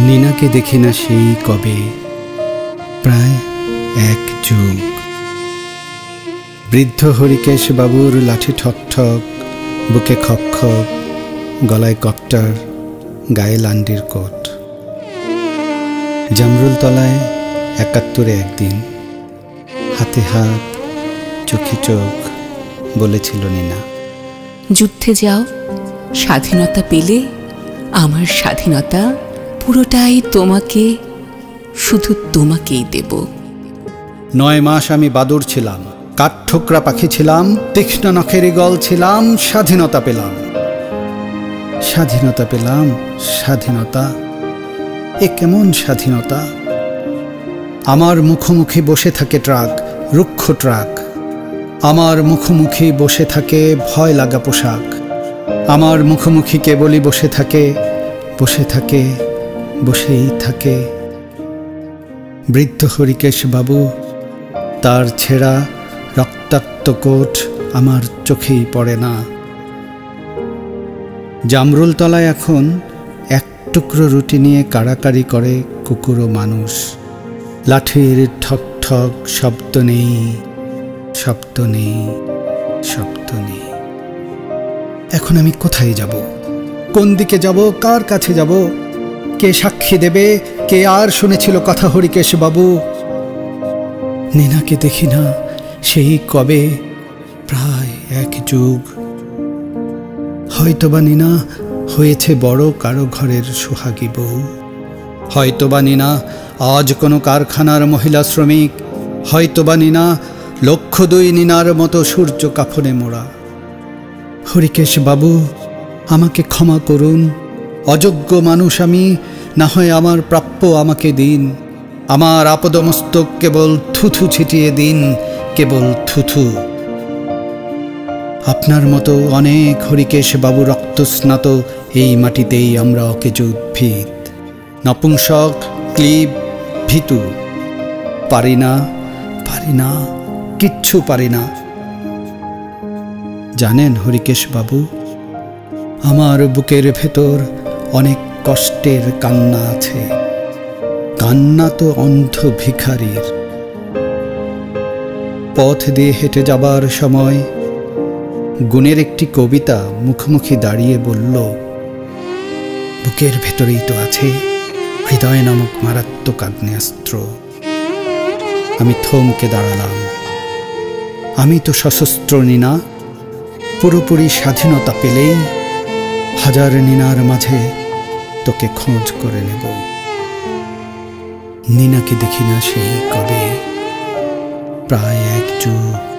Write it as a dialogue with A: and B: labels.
A: নিনাকে দেখি না সেই কবে? প্রায় এক যুগ। বৃদ্ধ হরিকেশ বাবুর লাঠি ঠক ঠক, বুকে খক গলায় কপ্টার গায়ে লান্ডির কোট। জামরুল তলায় একাত্তরে একদিন। হাতে হাত, চোখে চোখ, বলেছিল নিনা।
B: যুদ্ধে যাও, স্বাধীনতা পেলে আমার স্বাধীনতা পুরোটাই তোমাকে, শুধু তোমাকেই দেব।
A: নয় মাস আমি বাদুর ছিলাম, কাঠঠোকরা পাখি ছিলাম, তীক্ষ্ণ নখের গল ছিলাম, স্বাধীনতা পেলাম। স্বাধীনতা পেলাম, স্বাধীনতা, এ কেমন স্বাধীনতা? আমার মুখোমুখি বসে থাকে ট্রাক, রুক্ষ ট্রাক। আমার মুখোমুখি বসে থাকে ভয় লাগা পোশাক। আমার মুখোমুখি কেবলই বসে থাকে বসে থাকে বসেই থাকে। বৃদ্ধ বাবু, তার ছেঁড়া রক্তাক্ত কোট আমার চোখেই পড়ে না। জামরুল তলায় এখন এক টুকরো রুটি নিয়ে কাড়াকাড়ি করে কুকুর ও মানুষ। লাঠির ঠক ঠক শব্দ নেই শব্দ নেই শব্দ নেই। এখন আমি কোথায় যাব? কোন দিকে যাব? কার কাছে যাব? কে সাক্ষী দেবে? কে আর শুনেছিল কথা হরিকেশ বাবু? নিনাকে দেখি না, সেই কবে? প্রায় এক যুগ। হয়তোবা নিনা হয়েছে বড় কারও ঘরের সোহাগী বউ। হয়তোবা নিনা আজ কোনো কারখানার মহিলা শ্রমিক। হয়তোবা নিনা লক্ষ দুই নিনার মতো সূর্য কাফনে মোড়া। হরিকেশ বাবু, আমাকে ক্ষমা করুন। অযোগ্য মানুষ আমি, না হয় আমার প্রাপ্য আমাকে দিন। আমার আপদমস্তক কেবল থুথু ছিটিয়ে দিন, কেবল থুথু। আপনার মতো অনেক হরিকেশ বাবু রক্তস্নাত এই মাটিতেই আমরা অকেজ উদ্ভিদ। নপুংসক ক্লিব ভীতু। পারি না পারি না, কিচ্ছু পারি না। জানেন হরিকেশ বাবু, আমার বুকের ভেতর অনেক কষ্টের কান্না আছে। কান্না তো অন্ধ ভিখারির। পথ দিয়ে হেঁটে যাবার সময় গুণের একটি কবিতা মুখোমুখি দাঁড়িয়ে বলল, বুকের ভেতরেই তো আছে হৃদয় নামক মারাত্মক আগ্নেয়াস্ত্র। আমি থমকে দাঁড়ালাম। আমি তো সশস্ত্র নিনা, পুরোপুরি স্বাধীনতা পেলেই হাজার নিনার মাঝে তোকে খোঁজ করে নেব। নিনাকে দেখি না সেই কবে। প্রায় এক যুগ